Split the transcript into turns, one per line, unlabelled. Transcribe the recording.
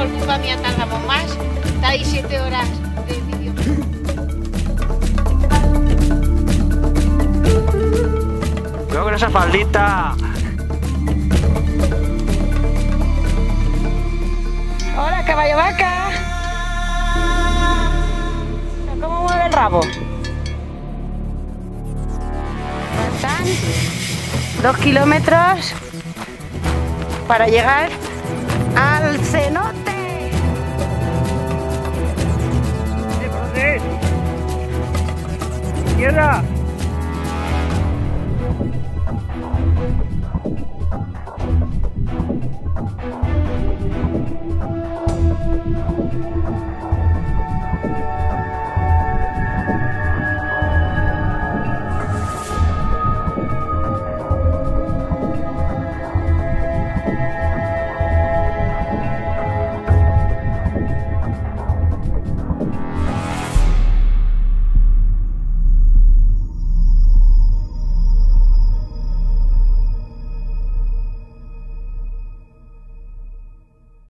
por culpa mía tardamos más, está ahí siete horas de vídeo.
Cuidado con esa faldita.
Hola caballo vaca. ¿Cómo mueve el rabo? Faltan dos kilómetros para llegar al cenote.
Get up.